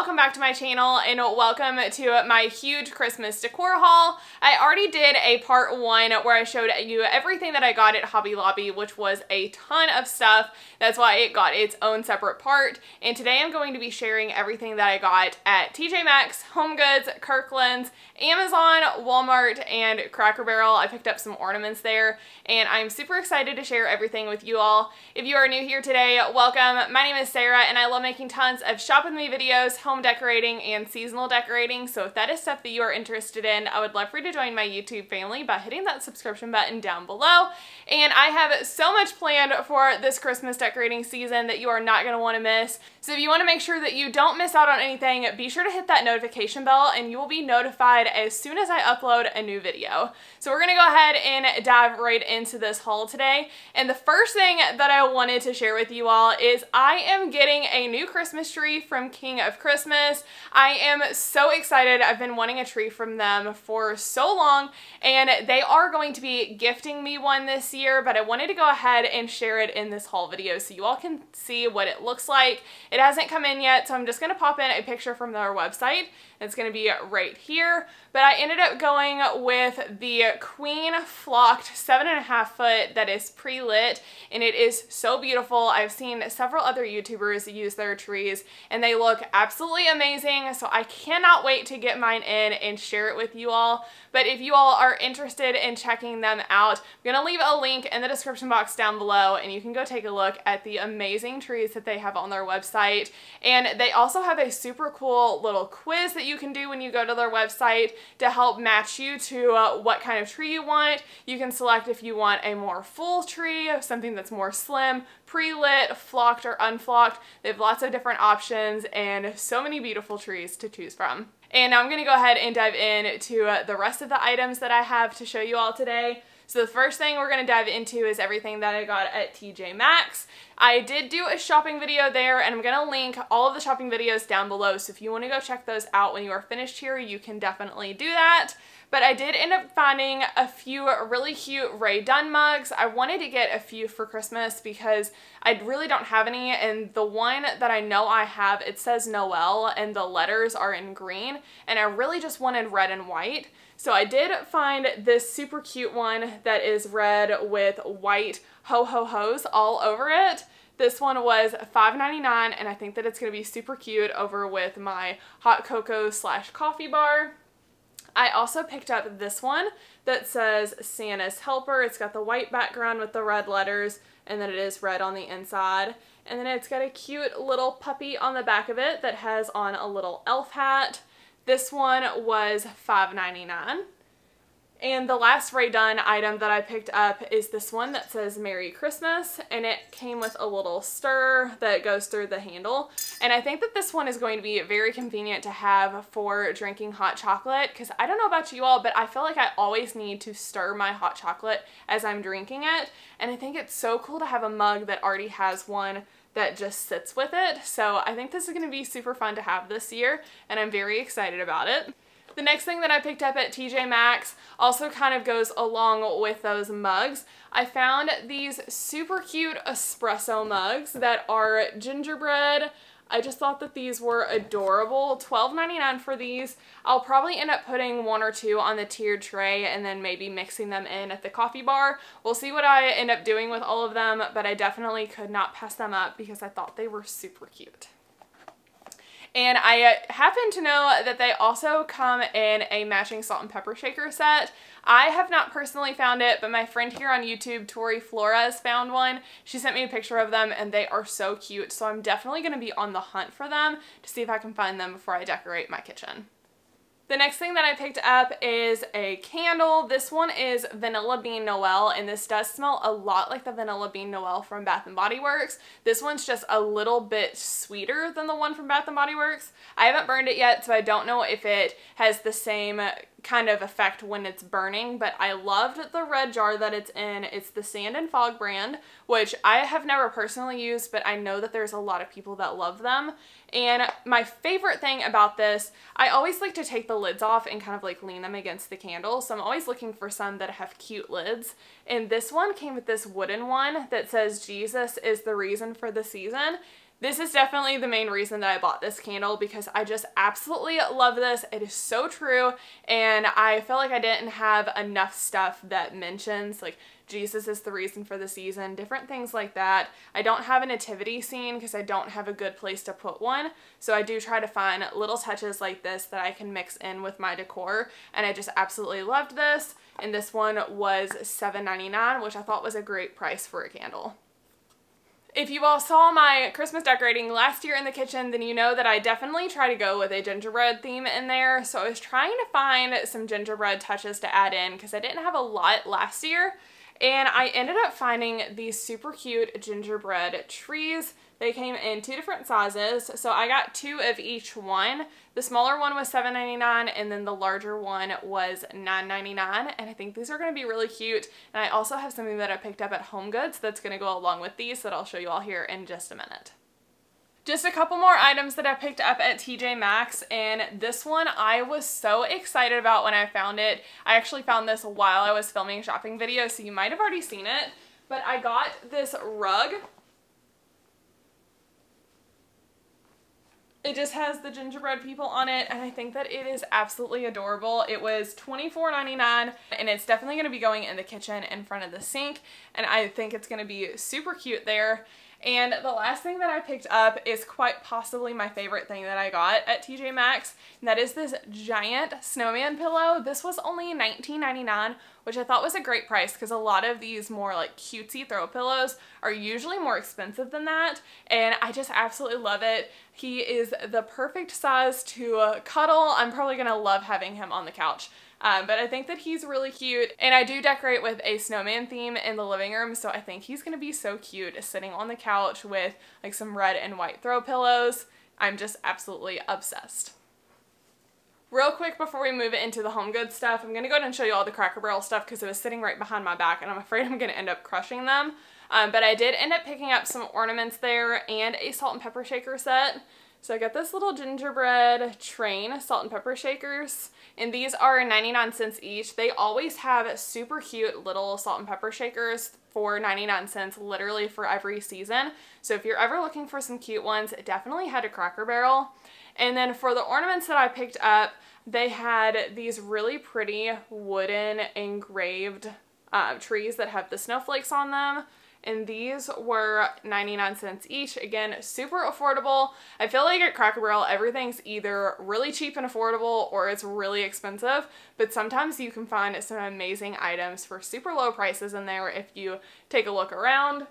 welcome back to my channel and welcome to my huge Christmas decor haul. I already did a part one where I showed you everything that I got at Hobby Lobby, which was a ton of stuff. That's why it got its own separate part. And today I'm going to be sharing everything that I got at TJ Maxx, Home Goods, Kirkland's, Amazon, Walmart, and Cracker Barrel. I picked up some ornaments there and I'm super excited to share everything with you all. If you are new here today, welcome. My name is Sarah and I love making tons of shop with me videos, home decorating, and seasonal decorating. So if that is stuff that you are interested in, I would love for you to join my YouTube family by hitting that subscription button down below. And I have so much planned for this Christmas decorating season that you are not going to want to miss. So if you want to make sure that you don't miss out on anything, be sure to hit that notification bell and you will be notified as soon as I upload a new video. So we're going to go ahead and dive right into this haul today. And the first thing that I wanted to share with you all is I am getting a new Christmas tree from King of Christmas. I am so excited. I've been wanting a tree from them for so long and they are going to be gifting me one this year, but I wanted to go ahead and share it in this haul video so you all can see what it looks like it hasn't come in yet, so I'm just going to pop in a picture from their website. It's going to be right here. But I ended up going with the Queen Flocked 7.5 foot that is pre-lit, and it is so beautiful. I've seen several other YouTubers use their trees, and they look absolutely amazing, so I cannot wait to get mine in and share it with you all. But if you all are interested in checking them out, I'm going to leave a link in the description box down below, and you can go take a look at the amazing trees that they have on their website. And they also have a super cool little quiz that you can do when you go to their website to help match you to uh, what kind of tree you want. You can select if you want a more full tree, something that's more slim, pre-lit, flocked or unflocked. They have lots of different options and so many beautiful trees to choose from. And now I'm going to go ahead and dive into uh, the rest of the items that I have to show you all today. So the first thing we're going to dive into is everything that I got at TJ Maxx. I did do a shopping video there and I'm going to link all of the shopping videos down below. So if you want to go check those out when you are finished here, you can definitely do that. But I did end up finding a few really cute Rae Dunn mugs. I wanted to get a few for Christmas because I really don't have any and the one that I know I have, it says Noel and the letters are in green and I really just wanted red and white. So I did find this super cute one that is red with white ho-ho-hos all over it. This one was $5.99 and I think that it's going to be super cute over with my hot cocoa slash coffee bar. I also picked up this one that says Santa's Helper. It's got the white background with the red letters and then it is red on the inside. And then it's got a cute little puppy on the back of it that has on a little elf hat. This one was $5.99. And the last Rae Dunn item that I picked up is this one that says Merry Christmas and it came with a little stir that goes through the handle. And I think that this one is going to be very convenient to have for drinking hot chocolate because I don't know about you all, but I feel like I always need to stir my hot chocolate as I'm drinking it. And I think it's so cool to have a mug that already has one that just sits with it. So I think this is going to be super fun to have this year and I'm very excited about it. The next thing that I picked up at TJ Maxx also kind of goes along with those mugs. I found these super cute espresso mugs that are gingerbread, I just thought that these were adorable. $12.99 for these. I'll probably end up putting one or two on the tiered tray and then maybe mixing them in at the coffee bar. We'll see what I end up doing with all of them, but I definitely could not pass them up because I thought they were super cute. And I uh, happen to know that they also come in a matching salt and pepper shaker set. I have not personally found it, but my friend here on YouTube, Tori Flores, found one. She sent me a picture of them and they are so cute. So I'm definitely going to be on the hunt for them to see if I can find them before I decorate my kitchen. The next thing that I picked up is a candle. This one is Vanilla Bean Noel, and this does smell a lot like the Vanilla Bean Noel from Bath & Body Works. This one's just a little bit sweeter than the one from Bath & Body Works. I haven't burned it yet, so I don't know if it has the same kind of effect when it's burning, but I loved the red jar that it's in. It's the Sand and Fog brand, which I have never personally used, but I know that there's a lot of people that love them. And my favorite thing about this, I always like to take the lids off and kind of like lean them against the candle. So I'm always looking for some that have cute lids. And this one came with this wooden one that says Jesus is the reason for the season. This is definitely the main reason that I bought this candle because I just absolutely love this. It is so true and I feel like I didn't have enough stuff that mentions like Jesus is the reason for the season, different things like that. I don't have a nativity scene because I don't have a good place to put one. So I do try to find little touches like this that I can mix in with my decor. And I just absolutely loved this. And this one was $7.99, which I thought was a great price for a candle. If you all saw my Christmas decorating last year in the kitchen, then you know that I definitely try to go with a gingerbread theme in there. So I was trying to find some gingerbread touches to add in because I didn't have a lot last year. And I ended up finding these super cute gingerbread trees. They came in two different sizes, so I got two of each one. The smaller one was $7.99 and then the larger one was $9.99 and I think these are going to be really cute. And I also have something that I picked up at Home Goods that's going to go along with these that I'll show you all here in just a minute. Just a couple more items that I picked up at TJ Maxx and this one I was so excited about when I found it. I actually found this while I was filming a shopping video so you might have already seen it. But I got this rug. It just has the gingerbread people on it and I think that it is absolutely adorable. It was $24.99 and it's definitely going to be going in the kitchen in front of the sink and I think it's going to be super cute there. And the last thing that I picked up is quite possibly my favorite thing that I got at TJ Maxx, and that is this giant snowman pillow. This was only $19.99, which I thought was a great price because a lot of these more like cutesy throw pillows are usually more expensive than that, and I just absolutely love it. He is the perfect size to uh, cuddle. I'm probably gonna love having him on the couch. Um, but I think that he's really cute. And I do decorate with a snowman theme in the living room, so I think he's going to be so cute sitting on the couch with like some red and white throw pillows. I'm just absolutely obsessed. Real quick before we move into the home goods stuff, I'm going to go ahead and show you all the Cracker Barrel stuff because it was sitting right behind my back and I'm afraid I'm going to end up crushing them. Um, but I did end up picking up some ornaments there and a salt and pepper shaker set. So I got this little gingerbread train salt and pepper shakers and these are 99 cents each. They always have super cute little salt and pepper shakers for 99 cents literally for every season. So if you're ever looking for some cute ones, definitely head to Cracker Barrel. And then for the ornaments that I picked up, they had these really pretty wooden engraved uh, trees that have the snowflakes on them and these were 99 cents each. Again, super affordable. I feel like at Cracker Barrel, everything's either really cheap and affordable or it's really expensive, but sometimes you can find some amazing items for super low prices in there if you take a look around.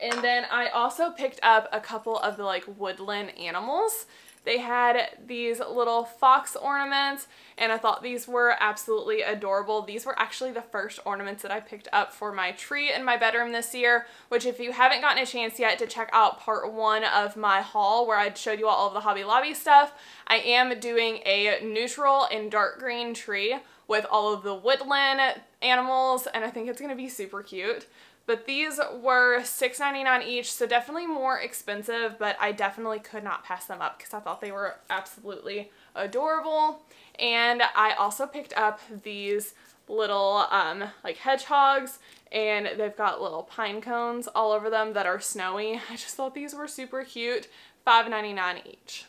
And then I also picked up a couple of the like woodland animals. They had these little fox ornaments and I thought these were absolutely adorable. These were actually the first ornaments that I picked up for my tree in my bedroom this year, which if you haven't gotten a chance yet to check out part one of my haul where I showed you all of the Hobby Lobby stuff, I am doing a neutral and dark green tree with all of the woodland animals and I think it's going to be super cute. But these were $6.99 each, so definitely more expensive, but I definitely could not pass them up because I thought they were absolutely adorable. And I also picked up these little um, like hedgehogs and they've got little pine cones all over them that are snowy. I just thought these were super cute. $5.99 each.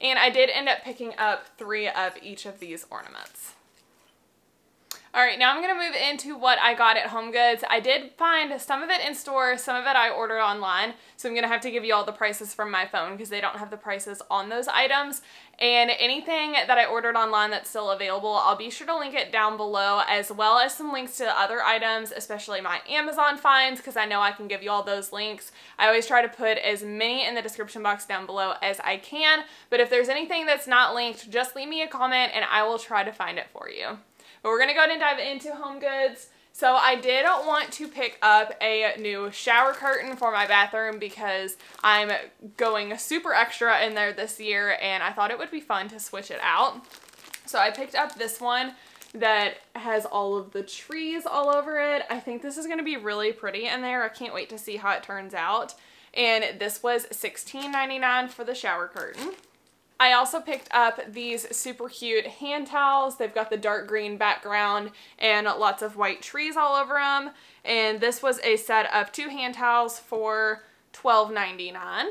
And I did end up picking up three of each of these ornaments. All right, now I'm gonna move into what I got at Home Goods. I did find some of it in store, some of it I ordered online, so I'm gonna have to give you all the prices from my phone because they don't have the prices on those items. And anything that I ordered online that's still available, I'll be sure to link it down below as well as some links to other items, especially my Amazon finds because I know I can give you all those links. I always try to put as many in the description box down below as I can, but if there's anything that's not linked, just leave me a comment and I will try to find it for you. But we're to go ahead and dive into home goods. So I did want to pick up a new shower curtain for my bathroom because I'm going super extra in there this year and I thought it would be fun to switch it out. So I picked up this one that has all of the trees all over it. I think this is going to be really pretty in there. I can't wait to see how it turns out. And this was $16.99 for the shower curtain. I also picked up these super cute hand towels. They've got the dark green background and lots of white trees all over them. And this was a set of two hand towels for $12.99.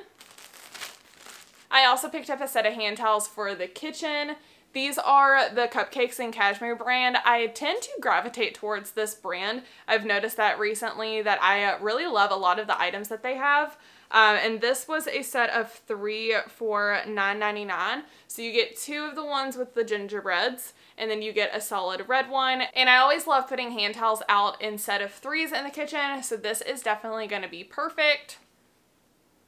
I also picked up a set of hand towels for the kitchen. These are the Cupcakes and Cashmere brand. I tend to gravitate towards this brand. I've noticed that recently that I uh, really love a lot of the items that they have. Um, and this was a set of three for $9.99. So you get two of the ones with the gingerbreads and then you get a solid red one. And I always love putting hand towels out in set of threes in the kitchen. So this is definitely going to be perfect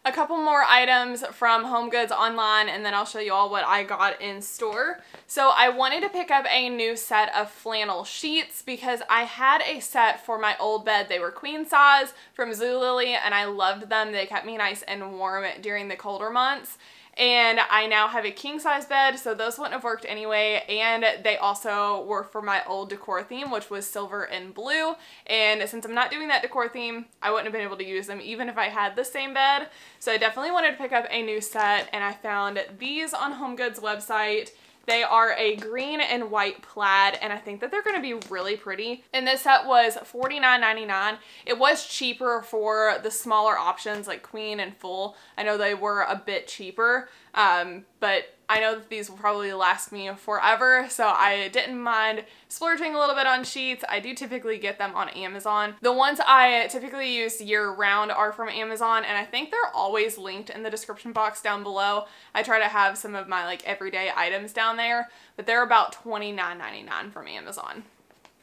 a couple more items from Home Goods online and then I'll show you all what I got in store. So I wanted to pick up a new set of flannel sheets because I had a set for my old bed. They were queen size from Zulily and I loved them. They kept me nice and warm during the colder months and I now have a king size bed so those wouldn't have worked anyway. And they also were for my old decor theme which was silver and blue. And since I'm not doing that decor theme I wouldn't have been able to use them even if I had the same bed. So I definitely wanted to pick up a new set and I found these on HomeGoods website they are a green and white plaid and I think that they're going to be really pretty. And this set was $49.99. It was cheaper for the smaller options like queen and full. I know they were a bit cheaper, um, but I know that these will probably last me forever, so I didn't mind splurging a little bit on sheets. I do typically get them on Amazon. The ones I typically use year round are from Amazon, and I think they're always linked in the description box down below. I try to have some of my like everyday items down there, but they're about $29.99 from Amazon.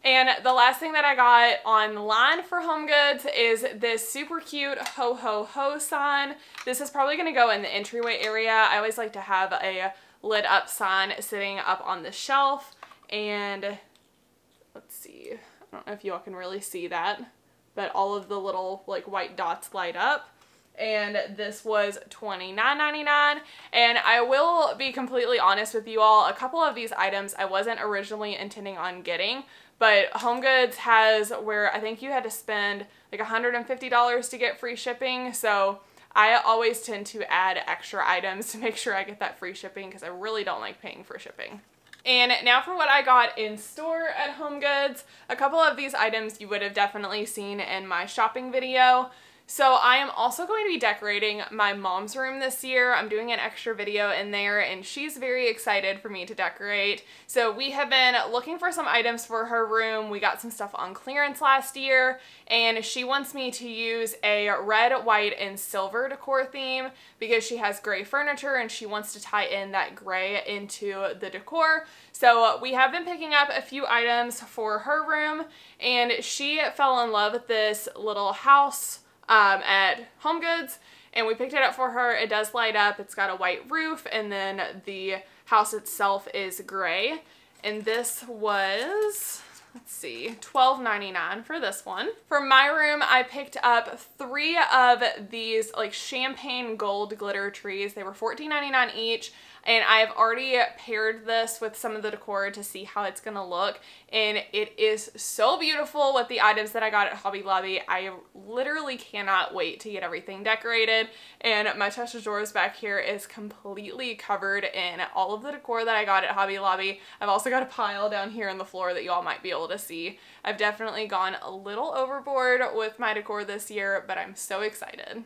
And the last thing that I got online for Home Goods is this super cute ho ho ho sign. This is probably going to go in the entryway area. I always like to have a lit up sign sitting up on the shelf. And let's see, I don't know if y'all can really see that, but all of the little like white dots light up and this was $29.99 and I will be completely honest with you all a couple of these items I wasn't originally intending on getting but HomeGoods has where I think you had to spend like $150 to get free shipping. So I always tend to add extra items to make sure I get that free shipping because I really don't like paying for shipping. And now for what I got in store at HomeGoods. A couple of these items you would have definitely seen in my shopping video. So I am also going to be decorating my mom's room this year. I'm doing an extra video in there and she's very excited for me to decorate. So we have been looking for some items for her room. We got some stuff on clearance last year and she wants me to use a red, white, and silver decor theme because she has gray furniture and she wants to tie in that gray into the decor. So we have been picking up a few items for her room and she fell in love with this little house um, at Home Goods and we picked it up for her. It does light up. It's got a white roof and then the house itself is gray. And this was, let's see, $12.99 for this one. For my room, I picked up three of these like champagne gold glitter trees. They were $14.99 each and I've already paired this with some of the decor to see how it's gonna look and it is so beautiful with the items that I got at Hobby Lobby. I literally cannot wait to get everything decorated and my chest of drawers back here is completely covered in all of the decor that I got at Hobby Lobby. I've also got a pile down here on the floor that you all might be able to see. I've definitely gone a little overboard with my decor this year, but I'm so excited.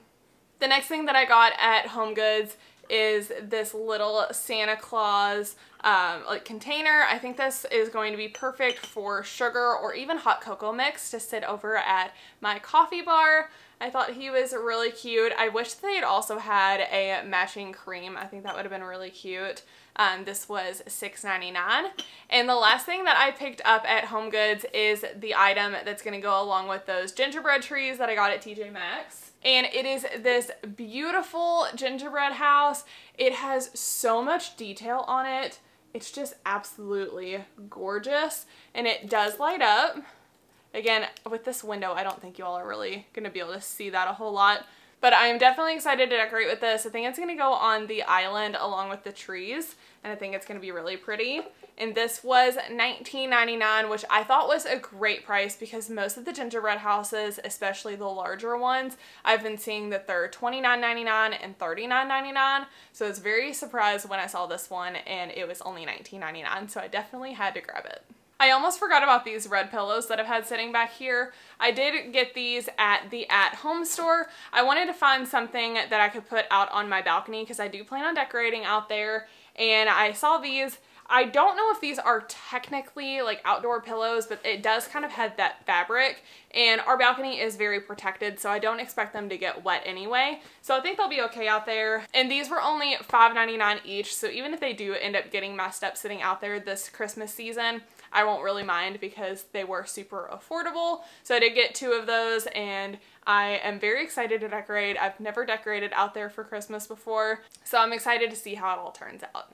The next thing that I got at Home Goods is this little Santa Claus um, like container. I think this is going to be perfect for sugar or even hot cocoa mix to sit over at my coffee bar. I thought he was really cute. I wish they had also had a matching cream. I think that would have been really cute. Um, this was $6.99. And the last thing that I picked up at Home Goods is the item that's going to go along with those gingerbread trees that I got at TJ Maxx and it is this beautiful gingerbread house. It has so much detail on it. It's just absolutely gorgeous and it does light up. Again, with this window, I don't think you all are really to be able to see that a whole lot, but I am definitely excited to decorate with this. I think it's to go on the island along with the trees and I think it's to be really pretty and this was $19.99 which I thought was a great price because most of the gingerbread houses especially the larger ones I've been seeing that they're $29.99 and $39.99 so I was very surprised when I saw this one and it was only $19.99 so I definitely had to grab it. I almost forgot about these red pillows that I've had sitting back here. I did get these at the at-home store. I wanted to find something that I could put out on my balcony because I do plan on decorating out there and I saw these I don't know if these are technically like outdoor pillows, but it does kind of have that fabric and our balcony is very protected, so I don't expect them to get wet anyway. So I think they'll be okay out there. And these were only $5.99 each, so even if they do end up getting messed up sitting out there this Christmas season, I won't really mind because they were super affordable. So I did get two of those and I am very excited to decorate. I've never decorated out there for Christmas before, so I'm excited to see how it all turns out.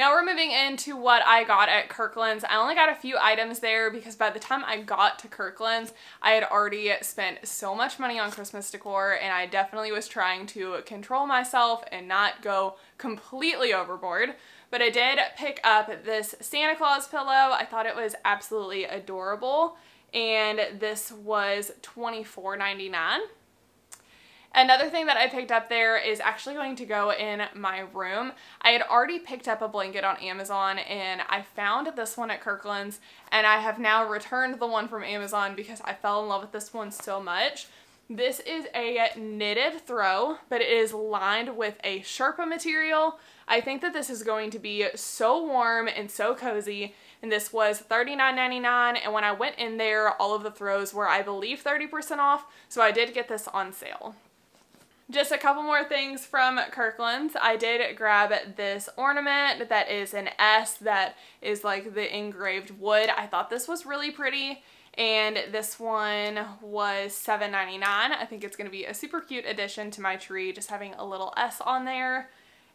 Now we're moving into what I got at Kirkland's. I only got a few items there because by the time I got to Kirkland's, I had already spent so much money on Christmas decor and I definitely was trying to control myself and not go completely overboard. But I did pick up this Santa Claus pillow. I thought it was absolutely adorable and this was $24.99. Another thing that I picked up there is actually going to go in my room. I had already picked up a blanket on Amazon and I found this one at Kirkland's and I have now returned the one from Amazon because I fell in love with this one so much. This is a knitted throw, but it is lined with a Sherpa material. I think that this is going to be so warm and so cozy and this was $39.99 and when I went in there all of the throws were I believe 30% off so I did get this on sale. Just a couple more things from Kirkland's. I did grab this ornament that is an S that is like the engraved wood. I thought this was really pretty and this one was $7.99. I think it's going to be a super cute addition to my tree just having a little S on there.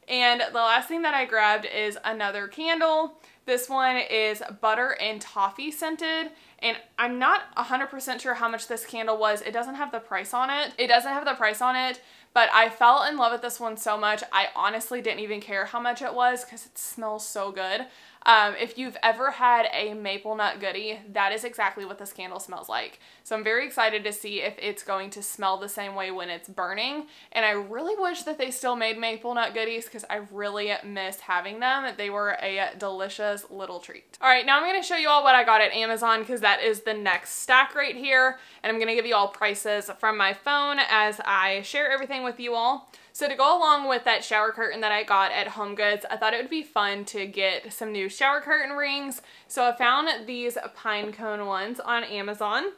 And the last thing that I grabbed is another candle. This one is butter and toffee scented and I'm not 100% sure how much this candle was. It doesn't have the price on it. It doesn't have the price on it, but I fell in love with this one so much. I honestly didn't even care how much it was because it smells so good. Um, if you've ever had a maple nut goodie, that is exactly what this candle smells like. So I'm very excited to see if it's going to smell the same way when it's burning. And I really wish that they still made maple nut goodies because I really miss having them. They were a delicious little treat. All right, now I'm going to show you all what I got at Amazon because that is the next stack right here. And I'm going to give you all prices from my phone as I share everything with you all. So to go along with that shower curtain that I got at Home Goods, I thought it would be fun to get some new shower curtain rings. So I found these pine cone ones on Amazon.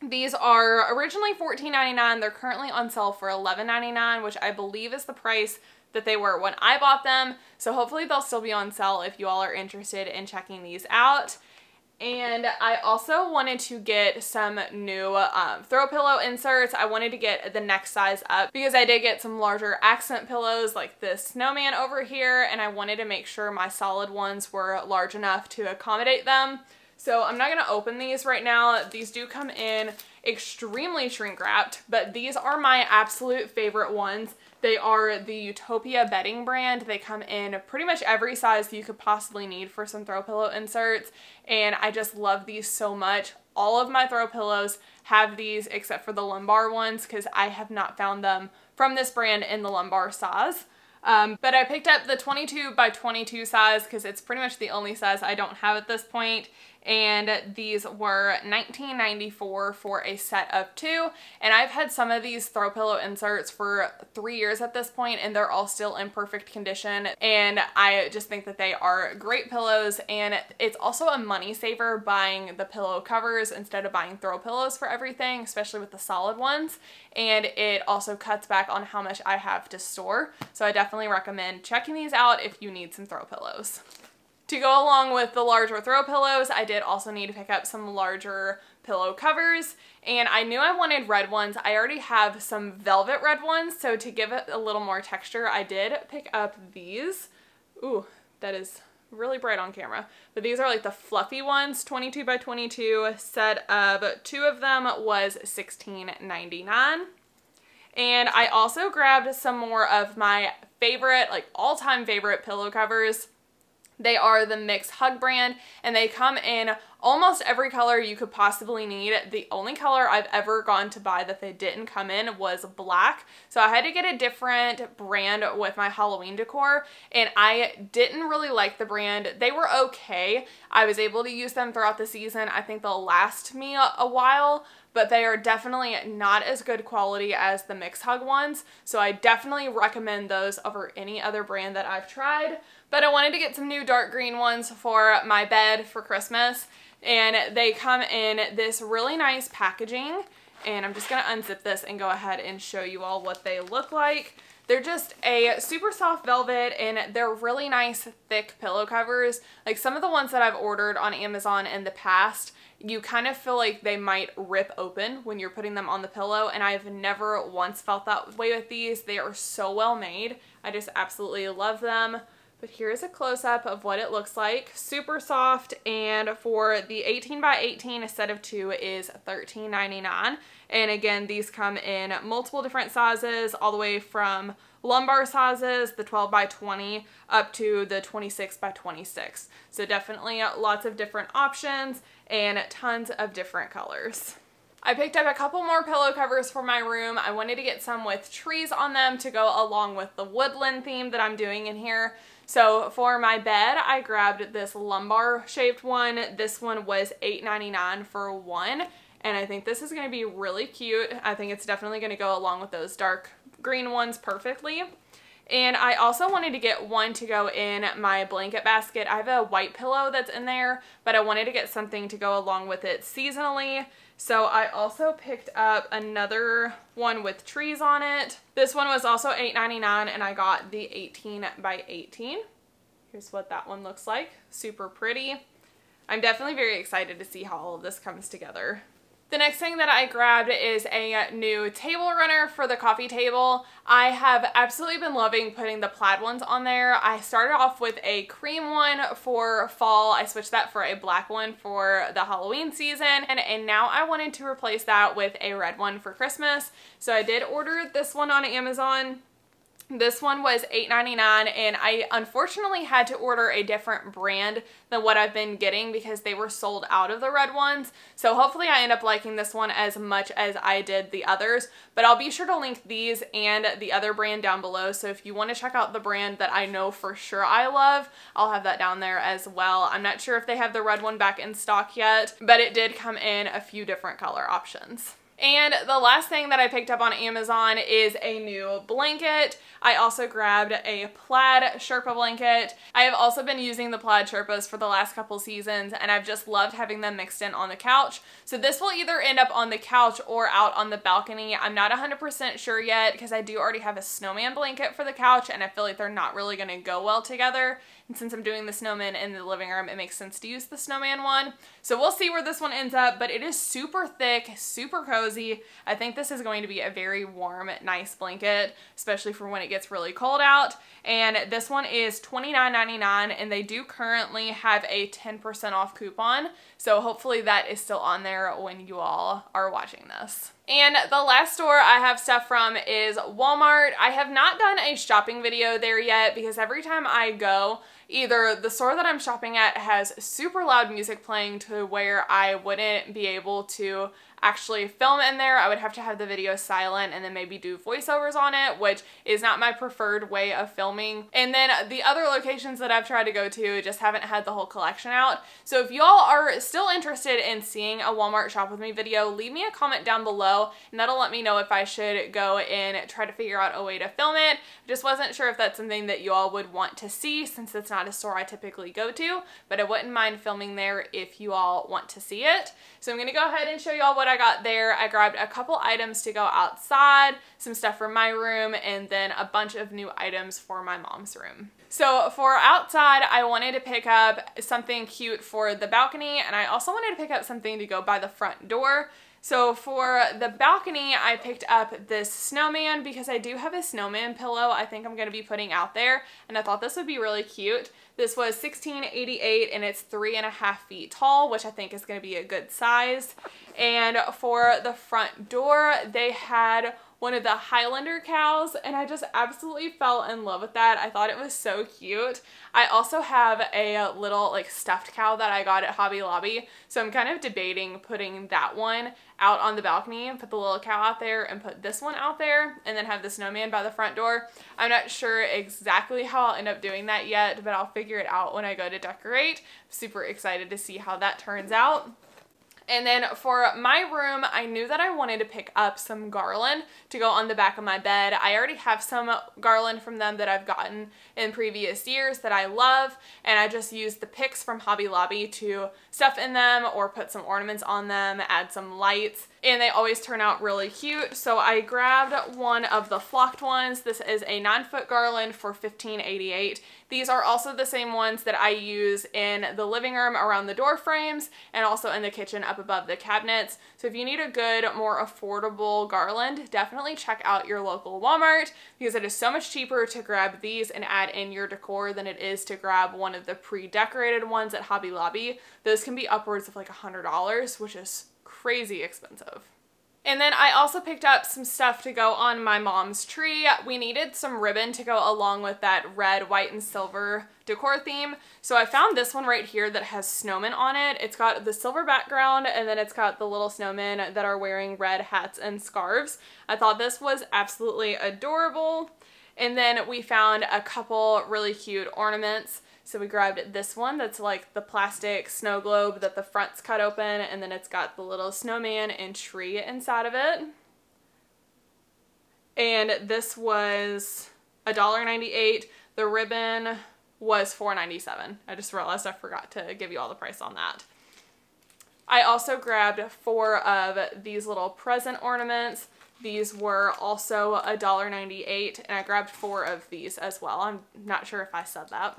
These are originally $14.99. They're currently on sale for $11.99, which I believe is the price that they were when I bought them. So hopefully they'll still be on sale if you all are interested in checking these out. And I also wanted to get some new um, throw pillow inserts. I wanted to get the next size up because I did get some larger accent pillows like this snowman over here and I wanted to make sure my solid ones were large enough to accommodate them. So I'm not going to open these right now. These do come in extremely shrink wrapped, but these are my absolute favorite ones. They are the Utopia bedding brand. They come in pretty much every size you could possibly need for some throw pillow inserts. And I just love these so much. All of my throw pillows have these except for the lumbar ones because I have not found them from this brand in the lumbar size. Um, but I picked up the 22 by 22 size because it's pretty much the only size I don't have at this point and these were $19.94 for a set of two. And I've had some of these throw pillow inserts for three years at this point and they're all still in perfect condition. And I just think that they are great pillows. And it's also a money saver buying the pillow covers instead of buying throw pillows for everything especially with the solid ones. And it also cuts back on how much I have to store. So I definitely recommend checking these out if you need some throw pillows. To go along with the larger throw pillows, I did also need to pick up some larger pillow covers and I knew I wanted red ones. I already have some velvet red ones, so to give it a little more texture, I did pick up these. Ooh, that is really bright on camera. But these are like the fluffy ones, 22 by 22 set of two of them was $16.99. And I also grabbed some more of my favorite, like all-time favorite pillow covers. They are the Mix Hug brand and they come in almost every color you could possibly need. The only color I've ever gone to buy that they didn't come in was black. So I had to get a different brand with my Halloween decor and I didn't really like the brand. They were okay. I was able to use them throughout the season. I think they'll last me a, a while, but they are definitely not as good quality as the Mix Hug ones. So I definitely recommend those over any other brand that I've tried. But I wanted to get some new dark green ones for my bed for Christmas. And they come in this really nice packaging. And I'm just going to unzip this and go ahead and show you all what they look like. They're just a super soft velvet and they're really nice thick pillow covers. Like some of the ones that I've ordered on Amazon in the past, you kind of feel like they might rip open when you're putting them on the pillow and I've never once felt that way with these. They are so well made. I just absolutely love them. But here's a close-up of what it looks like. Super soft, and for the 18 by 18, a set of two is $13.99. And again, these come in multiple different sizes, all the way from lumbar sizes, the 12 by 20, up to the 26 by 26. So definitely lots of different options and tons of different colors. I picked up a couple more pillow covers for my room. I wanted to get some with trees on them to go along with the woodland theme that I'm doing in here. So for my bed, I grabbed this lumbar shaped one. This one was $8.99 for one. And I think this is going to be really cute. I think it's definitely going to go along with those dark green ones perfectly. And I also wanted to get one to go in my blanket basket. I have a white pillow that's in there, but I wanted to get something to go along with it seasonally. So I also picked up another one with trees on it. This one was also $8.99 and I got the 18 by 18. Here's what that one looks like. Super pretty. I'm definitely very excited to see how all of this comes together. The next thing that I grabbed is a new table runner for the coffee table. I have absolutely been loving putting the plaid ones on there. I started off with a cream one for fall. I switched that for a black one for the Halloween season. And, and now I wanted to replace that with a red one for Christmas. So I did order this one on Amazon. This one was $8.99 and I unfortunately had to order a different brand than what I've been getting because they were sold out of the red ones. So hopefully I end up liking this one as much as I did the others. But I'll be sure to link these and the other brand down below. So if you want to check out the brand that I know for sure I love, I'll have that down there as well. I'm not sure if they have the red one back in stock yet, but it did come in a few different color options. And the last thing that I picked up on Amazon is a new blanket. I also grabbed a plaid Sherpa blanket. I have also been using the plaid Sherpas for the last couple seasons and I've just loved having them mixed in on the couch. So this will either end up on the couch or out on the balcony. I'm not 100% sure yet because I do already have a snowman blanket for the couch and I feel like they're not really going to go well together. And since I'm doing the snowman in the living room, it makes sense to use the snowman one. So we'll see where this one ends up, but it is super thick, super cozy. I think this is going to be a very warm, nice blanket, especially for when it gets really cold out. And this one is $29.99 and they do currently have a 10% off coupon. So hopefully that is still on there when you all are watching this. And the last store I have stuff from is Walmart. I have not done a shopping video there yet because every time I go, either the store that I'm shopping at has super loud music playing to where I wouldn't be able to actually film in there. I would have to have the video silent and then maybe do voiceovers on it, which is not my preferred way of filming. And then the other locations that I've tried to go to just haven't had the whole collection out. So if y'all are still interested in seeing a Walmart shop with me video, leave me a comment down below and that'll let me know if I should go and try to figure out a way to film it. Just wasn't sure if that's something that you all would want to see since it's not a store I typically go to, but I wouldn't mind filming there if you all want to see it. So I'm gonna go ahead and show y'all what I got there. I grabbed a couple items to go outside, some stuff for my room, and then a bunch of new items for my mom's room. So for outside, I wanted to pick up something cute for the balcony, and I also wanted to pick up something to go by the front door. So for the balcony, I picked up this snowman because I do have a snowman pillow I think I'm going to be putting out there, and I thought this would be really cute. This was $16.88 and it's three and a half feet tall, which I think is going to be a good size. And for the front door, they had one of the Highlander cows and I just absolutely fell in love with that. I thought it was so cute. I also have a little like stuffed cow that I got at Hobby Lobby. So I'm kind of debating putting that one out on the balcony and put the little cow out there and put this one out there and then have the snowman by the front door. I'm not sure exactly how I'll end up doing that yet, but I'll figure it out when I go to decorate. super excited to see how that turns out. And then for my room, I knew that I wanted to pick up some garland to go on the back of my bed. I already have some garland from them that I've gotten in previous years that I love, and I just used the picks from Hobby Lobby to stuff in them or put some ornaments on them, add some lights, and they always turn out really cute. So I grabbed one of the flocked ones. This is a nine foot garland for $15.88. These are also the same ones that I use in the living room around the door frames and also in the kitchen up above the cabinets. So if you need a good, more affordable garland, definitely check out your local Walmart because it is so much cheaper to grab these and add in your decor than it is to grab one of the pre-decorated ones at Hobby Lobby. Those can be upwards of like a $100, which is crazy expensive. And then I also picked up some stuff to go on my mom's tree. We needed some ribbon to go along with that red, white, and silver decor theme. So I found this one right here that has snowmen on it. It's got the silver background and then it's got the little snowmen that are wearing red hats and scarves. I thought this was absolutely adorable. And then we found a couple really cute ornaments. So we grabbed this one that's like the plastic snow globe that the front's cut open and then it's got the little snowman and tree inside of it. And this was $1.98. The ribbon was $4.97. I just realized I forgot to give you all the price on that. I also grabbed four of these little present ornaments. These were also $1.98 and I grabbed four of these as well. I'm not sure if I said that.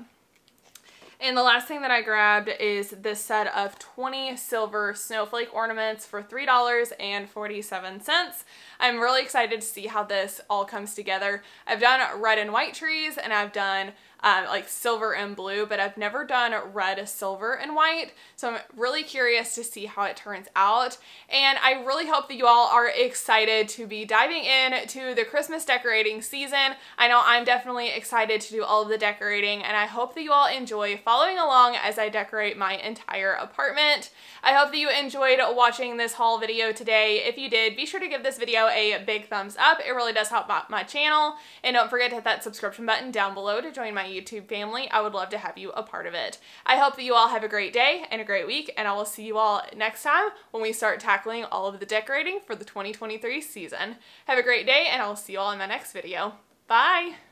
And the last thing that I grabbed is this set of 20 silver snowflake ornaments for $3.47. I'm really excited to see how this all comes together. I've done red and white trees and I've done um, like silver and blue, but I've never done red, silver, and white. So I'm really curious to see how it turns out. And I really hope that you all are excited to be diving in to the Christmas decorating season. I know I'm definitely excited to do all of the decorating and I hope that you all enjoy following along as I decorate my entire apartment. I hope that you enjoyed watching this haul video today. If you did, be sure to give this video a big thumbs up. It really does help out my channel. And don't forget to hit that subscription button down below to join my YouTube family. I would love to have you a part of it. I hope that you all have a great day and a great week, and I will see you all next time when we start tackling all of the decorating for the 2023 season. Have a great day, and I will see you all in my next video. Bye!